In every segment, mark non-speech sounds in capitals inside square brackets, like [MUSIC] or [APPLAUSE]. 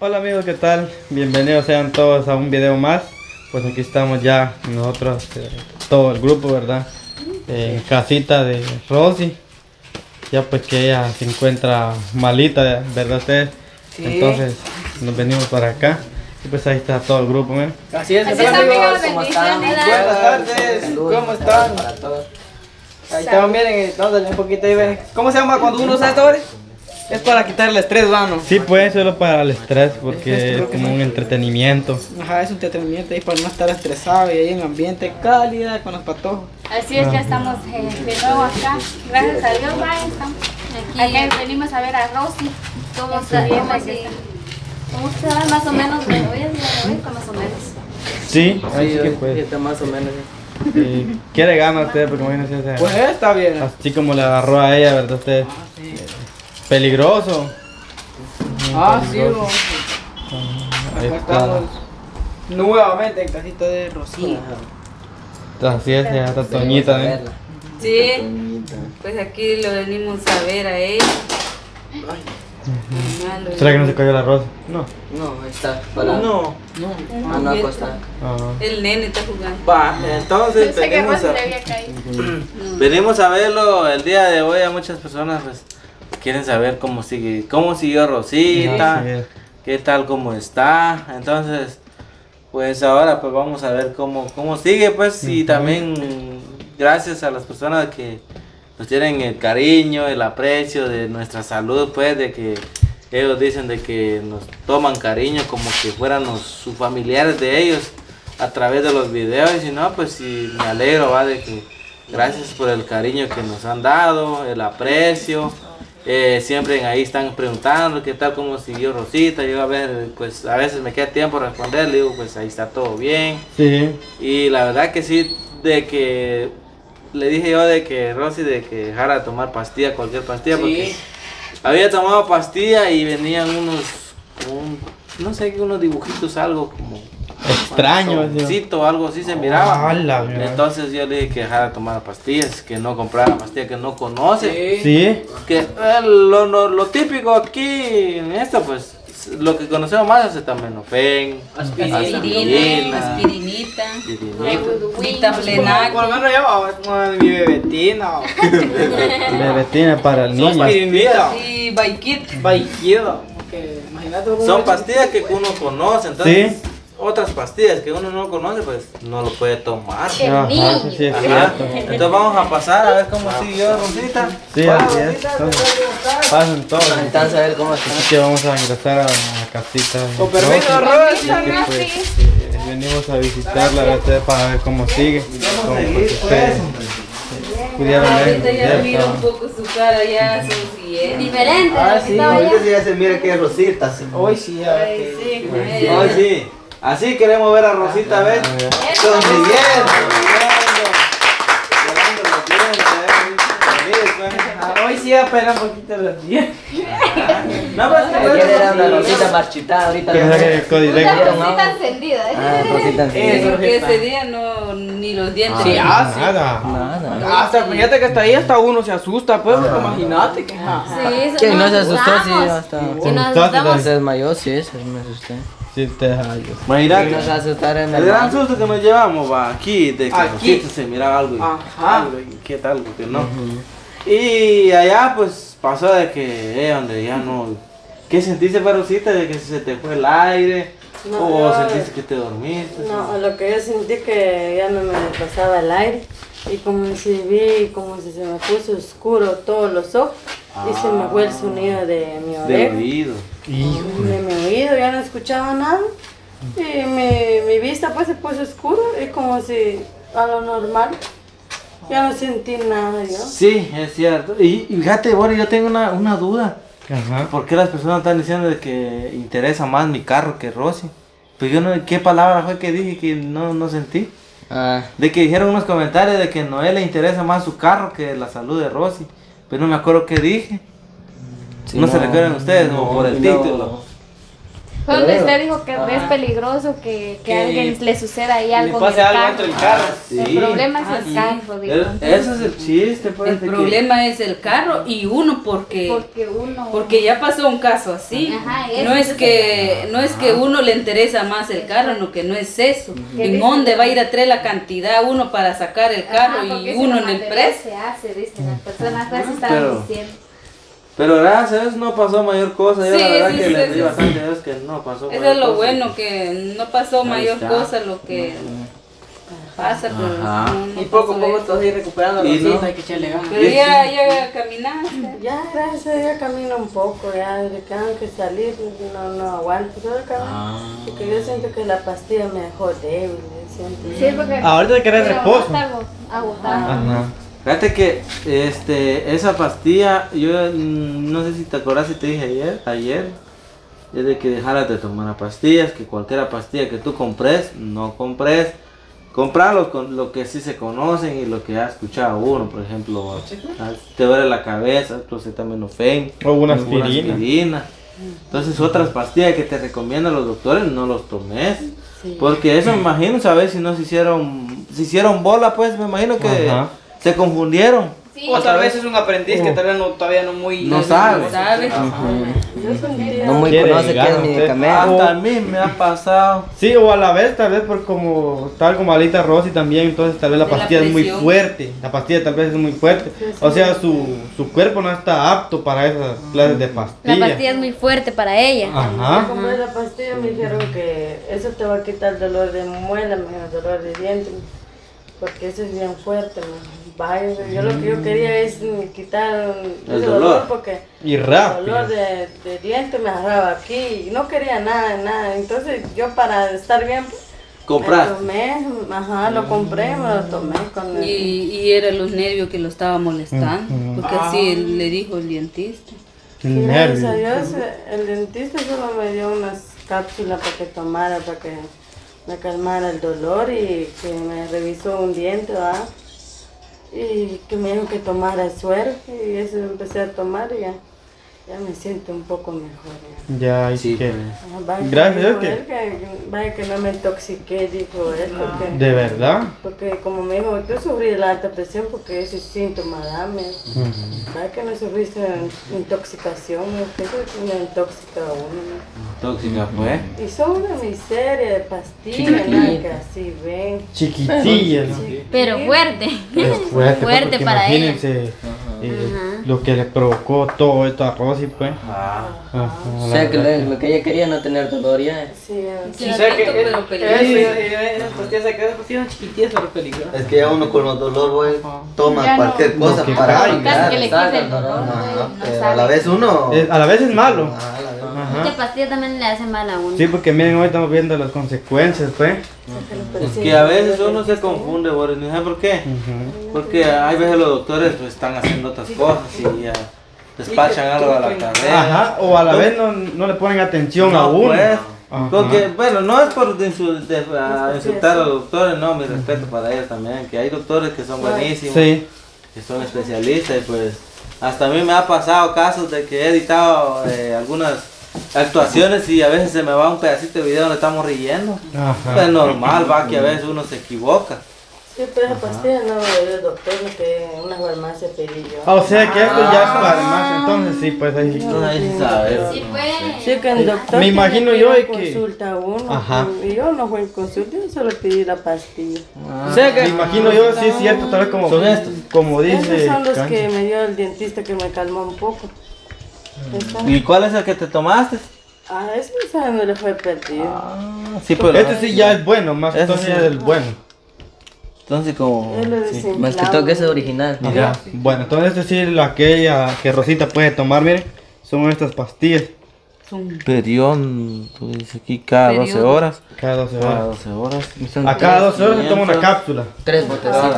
Hola amigos, ¿qué tal? Bienvenidos sean todos a un video más. Pues aquí estamos ya nosotros, eh, todo el grupo, ¿verdad? En casita de Rosy. Ya pues que ella se encuentra malita, ¿verdad ustedes? Sí. Entonces nos venimos para acá. Y pues ahí está todo el grupo, ¿eh? Así es, Así ¿qué tal, amigos? amigos, ¿Cómo están? Buenas tardes, ¿cómo están? Para todos. Ahí estamos, miren, dándole un poquito ahí, ven. ¿Cómo se llama cuando usa esto, ven? Es para quitar el estrés, mano. Sí, pues solo para el estrés, porque es como un entretenimiento. Ajá, es un entretenimiento ahí para no estar estresado y ahí en ambiente cálido con los patojos. Así es, ya estamos eh, de nuevo acá. Gracias a Dios, va, estamos aquí. Acá venimos a ver a Rosy. ¿Cómo está? ¿Cómo ¿Cómo sí? está? ¿Cómo está? Más o menos, de hoy es día de hoy, más o menos. Sí, así que pues. está más o menos. eh, quiere ganar usted, porque imagínense. o sea, Pues está bien. Así como le agarró a ella, ¿verdad usted? Peligroso. Ah, sí, peligroso. vamos. Ahí Acá está. estamos nuevamente en casita de Rosy. Así es, ya está Toñita, ¿eh? Sí, pues aquí lo venimos a ver a él. Malo. ¿Será que no se cayó la rosa? No. No, está. Para... No, Ah, no acostar. Ajá. El nene está jugando. Va, entonces venimos a, le había caído. [CLEARS THROAT] venimos a verlo el día de hoy a muchas personas pues quieren saber cómo sigue, cómo siguió Rosita, qué tal cómo está. Entonces, pues ahora pues vamos a ver cómo, cómo sigue pues y también gracias a las personas que nos tienen el cariño, el aprecio de nuestra salud pues de que ellos dicen de que nos toman cariño como que fuéramos sus familiares de ellos a través de los videos. Y si no pues sí me alegro va de que gracias por el cariño que nos han dado el aprecio eh, siempre ahí están preguntando qué tal cómo siguió Rosita yo a ver pues a veces me queda tiempo responder le digo pues ahí está todo bien. Sí. y la verdad que sí, de que le dije yo de que Rosy de que dejara de tomar pastilla, cualquier pastilla, porque había tomado pastilla y venían unos, un- no sé, unos dibujitos, algo como Extraño. corazoncito, algo así se miraba. ¡Hala, mira! Entonces yo le dije que dejara de tomar pastillas, que no comprara pastillas que no conoce. Sí. Sí. Que eh, lo, lo, lo típico aquí en esto, pues lo que conocemos más es acetaminofén, Aspirina. Aspirinita, aspirina. vitaplenac. Por lo menos yo, de mi bebetina. o [LAUGHS] Bebetina para el niño. Aspirinita. imagínate. cómo Son pastillas que uno conoce, entonces Sí. Otras pastillas que uno no conoce, pues no lo puede tomar. Ajá, sí, sí, es Ajá. cierto. Entonces vamos a pasar a ver cómo siguió Rosita. Sí, así es. Rosita. Pasen todos. Entonces, a ver cómo está. Así que vamos a ingresar a la casita. Con permiso, que, pues, eh, venimos a visitarla a ver para ver cómo sigue. Cómo pues, ustedes pudieron ver. Ahorita ya mira un poco su cara ya sonriente. Diferente. Ah, sí, Ahorita ya se mira que es Rosita. sí. Hoy sí, ya. Eh, sí. Así queremos ver a Rosita, ¿ves? Sonriendo, sonriendo, llorando los dientes, ¿eh? Pues. Ah, Hoy sí apenas un poquito los días. No, pues que Ayer era una Rosita marchitada, ahorita Que que Una cosita encendida. ¿eh? Ah, Rosita Eso. sí. porque ese día no, ni los dientes. Sí, ah, sí. Nada. Nada. Hasta fíjate que hasta ahí hasta uno se asusta, pues, imagínate que. ah, Sí, eso ¿Quién no se asustó? Sí, hasta. Si nos asustamos, Se desmayó, sí, eso me asusté. Sí, te años. Imagínate. Nos asustaron en El el gran susto que nos llevamos va aquí, de que Aquí. Rosita se miraba algo y, Ajá. algo y qué tal, algo que no. Y allá pues pasó de que, eh, donde ya no... ¿Qué sentiste, Rosita, de que se te fue el aire? No, ¿O yo- sentiste que te dormiste? No, lo que yo sentí que ya no me pasaba el aire y como si vi, como si se me puso oscuro todos los ojos y se me fue el sonido de mi De oreja, oído. De mi oído, ya no escuchaba nada y mi, mi vista pues se puso oscuro y como si a lo normal ya no sentí nada yo. Sí, es cierto. Y, y fíjate, Boris, yo tengo una, una duda. Ajá. ¿Por qué las personas están diciendo de que interesa más mi carro que Rosy? Pues yo no, ¿qué palabra fue que dije que no, no sentí? Ah, De que dijeron unos comentarios de que a Noé le interesa más su carro que la salud de Rosy. Pero no me acuerdo qué dije. Sí, no, se recuerdan ustedes, o por el no. título. Pero- usted dijo que es peligroso que, que Que a alguien le suceda ahí Le algo pase en el algo carro. dentro del carro. Sí. El problema es Ah, el sí. carro, digo. El- Eso es el chiste, pues. El de que- problema es el carro y uno porque Porque uno... porque ya pasó un caso así. Ajá, eso no es que no es que uno le interesa más el carro, no que no es eso. ¿Qué ¿En dónde va a ir a traer la cantidad uno para sacar el carro Ajá, y uno en el precio? se hace, dicen las personas, diciendo. Pero gracias a Dios no pasó mayor cosa. Yo Sí, la verdad sí, que sí, le sí, di sí. bastante a Dios que no pasó Eso mayor es lo cosa. bueno que no pasó Ahí mayor está. cosa lo que pasa, pero no, no Y poco a poco estoy recuperando Y no. cinta, hay que echarle ganas. Pero ya ya caminaste. Ya, gracias a Dios camino un poco, ya de que tengo que salir, no, no aguanto, solo camino. Ah. Porque yo siento que la pastilla me dejó débil, siento. Sí, porque... Ahorita querés pero reposo. agotado. Ajá. Fíjate que este, esa pastilla, yo mm, no sé si te acuerdas si te dije ayer, ayer, es de que dejaras de tomar pastillas, que cualquier pastilla que tú compres, no compres, comprarlo con lo que sí se conocen y lo que ha escuchado uno, por ejemplo, ah, te duele la cabeza, tu acetaminofén, O una aspirina. aspirina. Entonces otras pastillas que te recomiendan los doctores no los tomes. Porque eso me imagino, ¿sabes? Si no se hicieron, se hicieron bola, pues me imagino que Ajá. Se confundieron. Sí, O tal vez es un aprendiz que tal vez no, todavía no muy... No sabe. ¿Sabes? Yo sentía, No muy conoce qué es medicamento. Hasta a mí me ha pasado. Sí, o a la vez, tal vez por como tal como Alita Rossi también, entonces tal vez la De la pastilla es muy fuerte. La pastilla tal vez es muy fuerte. O sea, su, su cuerpo no está apto para esas clases de La pastillas. pastilla es muy fuerte para ella. Ajá. compré la pastilla me dijeron que eso te va a quitar dolor de muela, me dijeron, dolor de diente, porque eso es bien fuerte. me. Vaya, yo lo que yo quería es mm, quitar El ese dolor. dolor porque Y el rápido. dolor de, de diente me agarraba aquí y no quería nada, nada. Entonces yo para estar bien, pues, me Compraste. tomé, ajá, lo compré, me lo tomé con el... Y, y era los nervios que lo estaba molestando, porque así le dijo el dentista. El Y gracias a nervio. Dios, el dentista solo me dio unas cápsulas para que tomara, para que me calmara el dolor y que me revisó un diente, ¿verdad? Y que me dijo que tomara suero y eso empecé a tomar ya, ya me siento un poco mejor. Ya. Ya, Sí, que. pues. Ah, vaya, Gracias, que- él que, vaya que no me intoxiqué, dijo él, porque, De verdad. porque como me dijo, tú sufrí la alta presión porque ese síntoma, dame. Vaya que no sufriste intoxicación, ¿no? eso me intoxica a uno. ¿no? Tóxica, pues. Y son una miseria de pastillas, nada que así ven. Chiquitilla, ¿no? Pero fuerte. Pero fuerte, para ella. imagínense eh, lo que le provocó todo esto a Rosy, pues. Ah. Ajá, O la sea que lo, lo que ella quería no tener dolor ya. Sí, Sí, O sea que... pero peligroso. Esas pastillas, esas pastillas chiquititas pero peligrosas. Es que ya uno con los dolor, güey, toma Ya no- cualquier cosa para aliviar. que le quite el dolor. no pero a la vez uno. Eh, a la vez es malo. Ah, Mucha pastilla también le hace mal a uno. Sí, porque miren, hoy estamos viendo las consecuencias, pues. Es que a veces uno se confunde, Boris. ¿No sabes por qué? Porque hay veces los doctores pues, están haciendo otras cosas y ya despachan algo a la carrera. Ajá, o a la vez no, no le ponen atención a No, uno. pues. Ajá. Porque, bueno, no es por insul- de- a insultar a los doctores, no, mi respeto para ellos también, que hay doctores que son buenísimos, Sí. que son especialistas y pues hasta a mí me ha pasado casos de que he editado eh, algunas actuaciones y a veces se me va un pedacito de video donde estamos riendo. Ajá. Es normal, va, que a veces uno se equivoca. Sí, pero esa pastilla no me dio el doctor, que una farmacia pedí yo. Ah, O sea que esto ya es para más, entonces sí, pues ahí. Entonces ahí sí sabes. Sí, pues. Sí, que el doctor Me imagino yo que- consulta a uno. Ajá. Y yo no fui en consulta, yo solo pedí la pastilla. Ah. O sea que me imagino yo, sí es cierto, tal vez como, Son estos. como dice. Esos son los que me dio el dentista que me calmó un poco. ¿Y cuál es el que te tomaste? Ah, ese dónde le fue perdido. Ah, sí, pero Este sí ya es bueno, más entonces sí. es el bueno. entonces como lo Más que todo que ese es original. Ajá. Bueno, entonces este sí, la que ella, que Rosita puede tomar, miren, son estas pastillas Son Perión, tú dices aquí cada 12 Periodo. horas. cada 12 Cada horas. 12 horas. A cada 12 horas se toma una 500. cápsula. tres botecitas.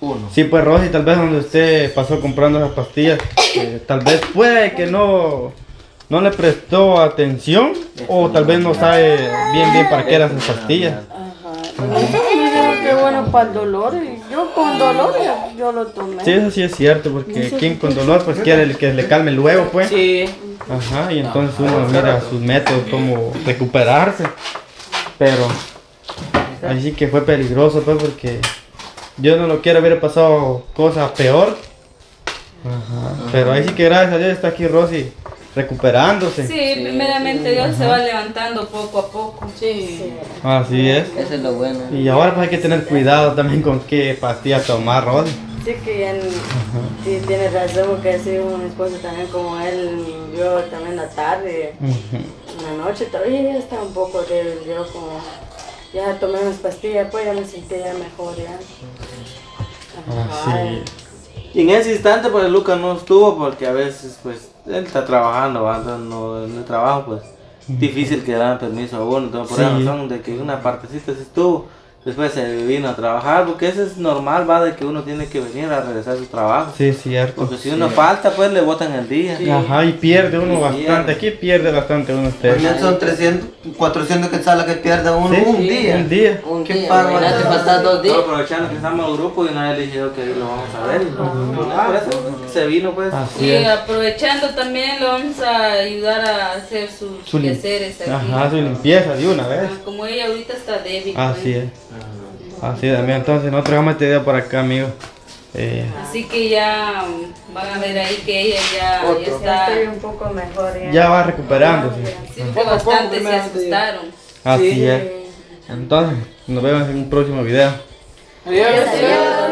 Uno. Sí, pues Rosy, tal vez donde usted pasó comprando esas pastillas, eh, tal vez puede que no, no le prestó atención o tal vez no sabe bien bien para qué eran esas pastillas. Ajá. Nosotros me que bueno para el dolor. Yo con dolor yo, lo tomé. Sí, eso sí es cierto, porque quien con dolor pues quiere el que le calme luego, pues. Sí. Ajá, y entonces uno mira sus métodos, como recuperarse. Pero, así que fue peligroso, pues, porque yo no lo quiero haber pasado cosa peor. Ajá, pero ahí sí que gracias a Dios está aquí Rosy recuperándose. Sí, primeramente Dios se va levantando poco a poco. Sí. Así es. Eso es lo bueno. Y ahora pues hay que tener cuidado también con qué pastilla tomar, Rosy. Sí que en- sí, tiene razón porque así un esposo también como él, yo también la tarde, en la noche todavía está un poco débil, yo como ya tomé unas pastillas, pues ya me sentía ya mejor ya. Así. Y en ese instante pues Lucas no estuvo porque a veces pues él está trabajando, ¿va? Entonces, no, en el trabajo pues difícil que le dan permiso a uno, entonces por esa Sí. razón de que una partecita sí estuvo, después se vino a trabajar, porque eso es normal, va, de que uno tiene que venir a regresar a su trabajo. Sí, es cierto. Porque si uno falta pues le botan el día. Ajá, y pierde uno Sí, bastante. Aquí pierde bastante uno usted. También son 300, 400 quetzales que pierde uno Sí, un sí, día. Un día. Un Qué día, bárbaro. imagínate faltar dos días. Todo aprovechando que estamos en grupo y una vez le dije yo que lo vamos a ver. Y no, por eso se vino pues. Así Y es. aprovechando también lo vamos a ayudar a hacer sus Su quehaceres aquí. Ajá, su limpieza de una vez. Como ella ahorita está débil. Así pues. es. Así es, amigo. Entonces nosotros dejamos este video por acá, amigo. Eh, Así que ya van a ver ahí que ella ya, ya Ya está. estoy un poco mejor ya. ya va recuperándose. Sí, porque bastante se asustaron. Así es. Entonces, nos vemos en un próximo video. Adiós. Adiós.